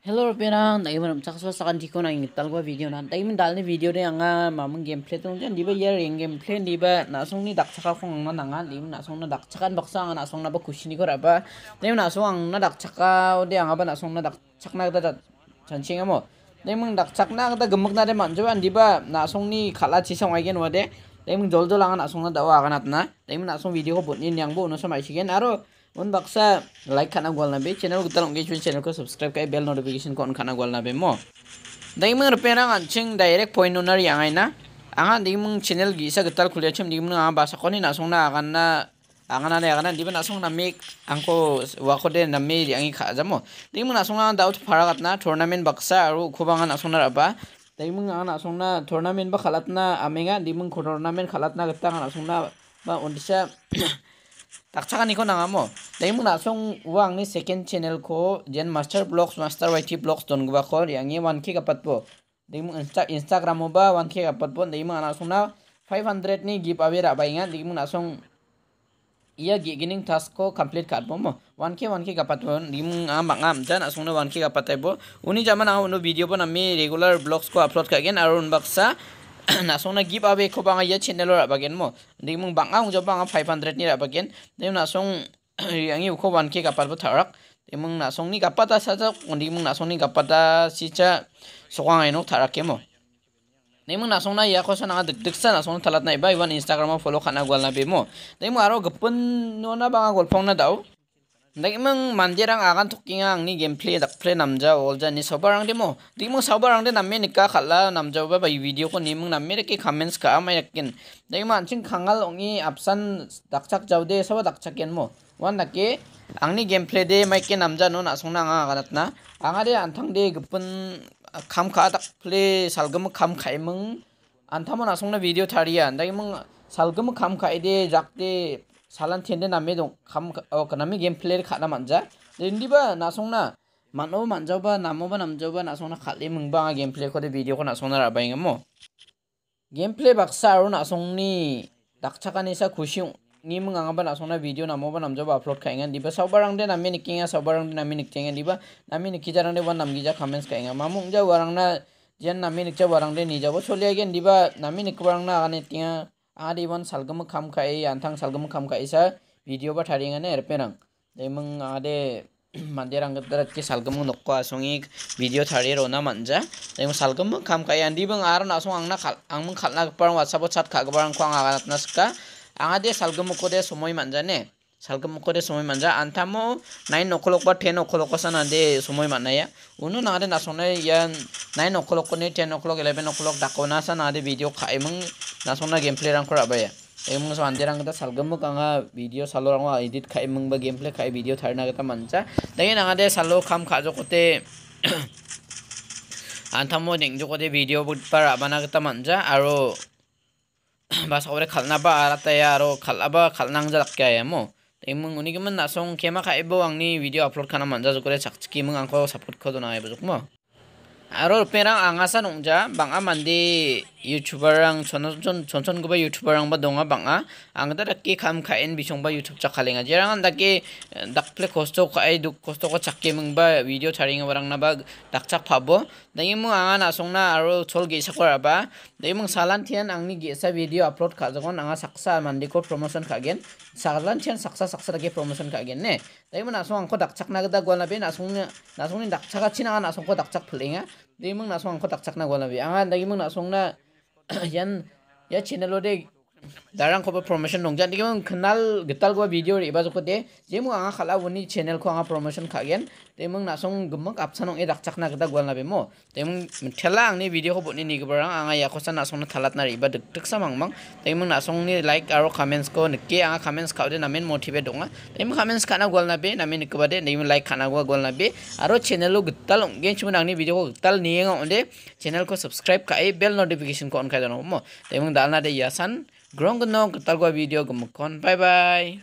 Hello pirang dai manam chakso sakan diko na ing talwa video na dai min dalni video de anga mamang gameplay tong jan diba yer ing gameplay diba na song ni dak chaka khong na nanga lim na song na dak chakan baksa na song na ba kushini ko raba dai na song ang na dak chaka de anga ba na song na dak chakna da chanching amo dai mung dak chakna da gemuk na de manjo an diba na song ni khala chi song ai gen wade dai mung dol dol anga na song na dawa anga na dai mung na song video ko bot ni nyang bo no samai sigen aro un baksa like khana gwal nabe channel ko talong ge channel ko subscribe kai bell notification ko on khana gwal nabe mo dai mung repera an ching direct point no nari angai na anga di mung channel gi sa gatal khulya chim di mung anga basa koni na song na agan na angana ne di na na make angko wa ko de na me ri angi kha jamo di mung na song na daut pharagat na tournament baksa aru khubanga na song na ba dai mung nasong wang ni second channel ko jen master blogs master yt blogs don gwa ko yang ye 1k kapat po. Dai insta instagram mo ba 1k kapat po. Dai mung nasong na 500 ni give away ra bainga dai mung nasong iya gining task ko complete kat po mo. 1k 1k kapat po. Dai mung am bangam jan asong na 1k kapat po. Uni jaman ang no video po na mi regular blogs ko upload kagen arun baksa na song na give away ko banga ya channel ra bagen mo? Ndi mung banga ung jo banga 500 ni ra bagen ndi na song yang yu ko 1k kapal bo tharak ndi mung na song ni kapata sa ja ndi mung na song ni kapata si cha sokang ai no tharak ke mo. Ndi mung na ya ko sa na dik dik sa na iba iban instagram follow khana gwal na be mo. Ndi mung aro gapun no na banga gol phong na daw Nagimang mandirang akan tukinga ang ni gameplay dakplay namja olja ni sobarang demo. Mo sobarang de namme nikka khala namja ba bai video ko ni mung namme ke comments ka amay yakin. Dai man ching kangal ongi apsan dakchak jaude soba dakchaken mo. Wan nake ang ni gameplay de mai ke namja no na songna nga kanat na. Anga de antang de gupun kam ka dakplay salgam kam khai mung antamo na songna video thariya. Dai mung salgam kam khai de jakde salan tiende name dong. Kam oh kanami game player khana manja. Rendi ba nasongna mano manjau ba namo ba namjau ba nasongna khali mungba game play ko de video ko nasongna ra bainga mo? Game play baksa aro nasongni dakchakani sa khushi ni mung anga ba nasongna video namo ba namjau ba upload khainga diba saubarang de nami nikinga saubarang de nami niktenga diba nami nikijarang de wan namgija comments kainga mamung ja warang na jen nami nikja warang de nijabo choli again diba nami nikbarang na agane tinga adi wan salgam kham khai antang salgam kham khai sa video ba thari ngane erpenang demang ade mandirang gadara ke salgam nokko asongi video thari rona manja demang salgam kham khai andi bang ar na song angna khal angmung salka mukore somoy manja antamo nine o'clock ba ten o'clock sana de somoy manna ya uno nade na sone ya nine o'clock kone ten o'clock eleven o'clock dako na sa nade video ka emang na gameplay rang kora baya emang so ande rang ta salka mukka nga video salo rang wa edit ka emang ba gameplay ka video tar na kata manja tayo na nade salo kam ka jo kote antamo ding jo kote video but par abana kata manja aro Bas sobre kalna ba arata ya aro kalaba kalnang jalak kaya mo ya mo emung uni kemen nasong kema kai bo angni video upload kana manja jo kore chakchki mung angko support khodo na ebo mo aro youtuber ang chon chon chon chon goba youtuber ang ba donga banga ang da ki kham kha en bisong ba youtube chak khalenga jerang da ke dak ple kosto ka ai duk kosto ko chakke mung ba video charing barang na ba dak chak phabo dai mu anga na song na aro chol ge sakora ba dai mung salan thian ang ni ge sa video upload kha jagon anga saksa mandi ko promotion kha gen salan thian saksa saksa ge promotion kha gen ne dai mu na song ko dak chak na da gwa na be na song na song ni dak chaka china na song ko dak chak phulenga di mung na song ko tak chak na gola bi anga dagi mung na song na yan ya channel de darang ko promotion nong jan digam kanal gital go video ri ba ko de je mu anga khala woni channel ko anga promotion khagen te mung na song gummak apsanong e dak chakna gada gwal na be mo. Te mung thela ang ni video ko boni ni gbarang anga ya khosa na song na thalat na ri ba dik dik samang mang te mung na song ni like aro comments ko nikke anga comments khawde na men motivate donga. Te mung comments kana gwal na be na men nikbade ne like khana go gwal na be. Aro channel lo gital gen chuman ang ni video ko gital ni nga onde. Channel ko subscribe ka e bell notification ko on kha jano mo. Te mung dalna de yasan grong no gital go video gumkon bye bye